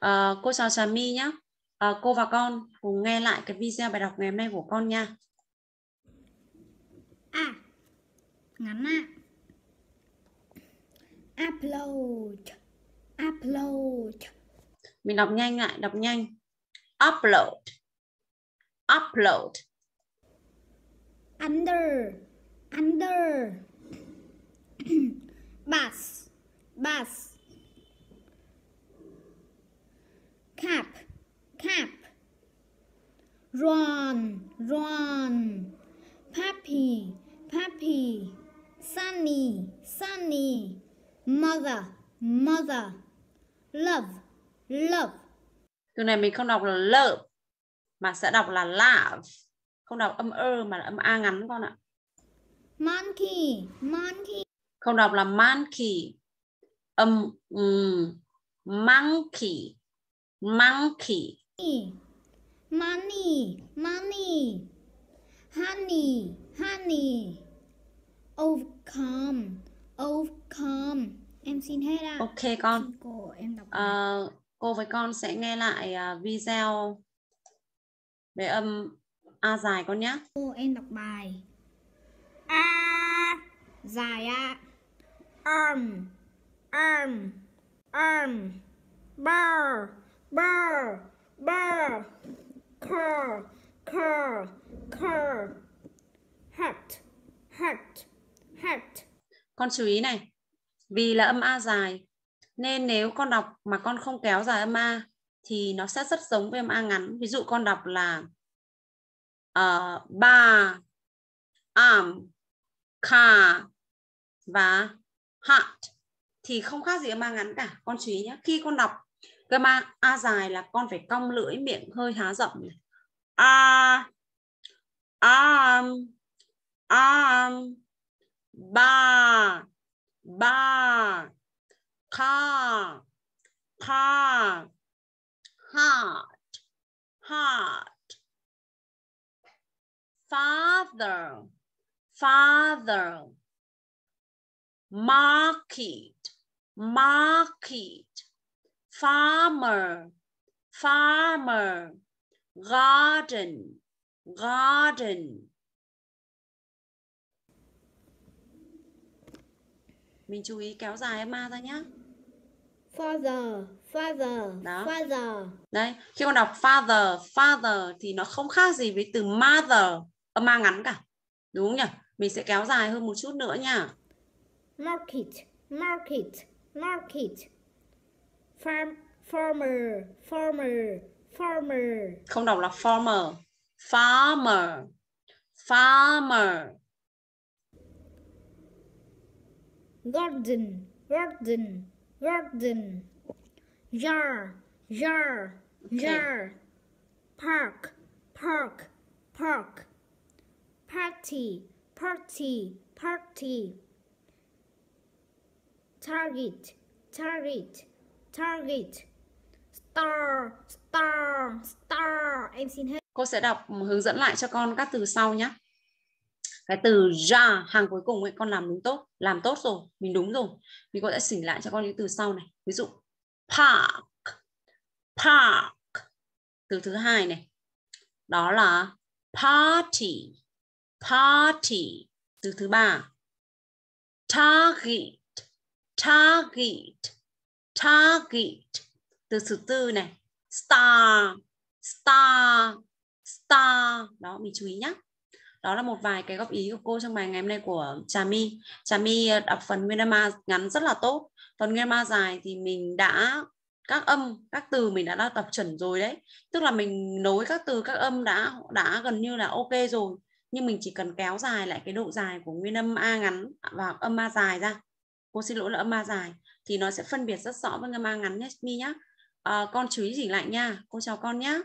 À, cô chào Trà My nhé. À, cô và con cùng nghe lại cái video bài đọc ngày hôm nay của con nha. À, ngắn ạ. Upload, upload. Mình đọc nhanh lại, đọc nhanh. Upload, upload. Under, under. Run, run. Puppy, puppy. Sunny, sunny. Mother, mother. Love, love. Từ này mình không đọc là love mà sẽ đọc là love. Không đọc âm ơ mà là âm a ngắn con ạ. Monkey, monkey. Không đọc là monkey. Âm um, monkey. Monkey. Money, money. Honey, honey. Overcome, overcome. Em xin hết ạ. Ok con. Cô em đọc. À, cô với con sẽ nghe lại à, video về âm A dài con nhé. Cô em đọc bài. A dài ạ. Arm, arm, arm. Bar, bar, bar. Curl, curl, curl. Hat, hat, hat. Con chú ý này. Vì là âm A dài nên nếu con đọc mà con không kéo dài âm A thì nó sẽ rất giống với âm A ngắn. Ví dụ con đọc là uh, ba, arm, car và hat thì không khác gì ma ngắn cả. Con chú ý nhé. Khi con đọc cái ma A dài là con phải cong lưỡi miệng hơi há rộng này. A arm arm ba ba car car heart heart father father market market. Farmer. Farmer. Garden. Garden. Mình chú ý kéo dài ma ra nhá. Father, father, Đó. father. đấy khi con đọc father father thì nó không khác gì với từ mother. Âm ma ngắn cả đúng không nhỉ? Mình sẽ kéo dài hơn một chút nữa nha. Market, market, market. Farm, farmer, farmer, farmer. không đọc là farmer farmer farmer Garden, garden, garden. Jar, jar, jar. Park, park, park. Party, party, party. Target, target, target. Star, star, star. Em xin hết. cô sẽ đọc hướng dẫn lại cho con các từ sau nhé cái từ ra hàng cuối cùng ấy con làm đúng tốt làm tốt rồi mình đúng rồi. Mình cô sẽ chỉnh lại cho con những từ sau này. Ví dụ park park. Từ thứ hai này. Đó là party party. Từ thứ ba target target target. Từ thứ tư này. Star star star. Đó, mình chú ý nhé đó là một vài cái góp ý của cô trong bài ngày hôm nay của Trà My. Trà My ờ, đọc phần nguyên âm A ngắn rất là tốt. Phần nguyên âm dài thì mình đã, các âm, các từ mình đã đã đọc chuẩn rồi đấy. Tức là mình nối các từ, các âm đã đã gần như là ok rồi. Nhưng mình chỉ cần kéo dài lại cái độ dài của nguyên âm A ngắn và âm A dài ra cô xin lỗi là âm A dài. Thì nó sẽ phân biệt rất rõ với âm A ngắn nhé mi nhé à, ờ, con chú ý chỉnh lại nha. Cô chào con nhé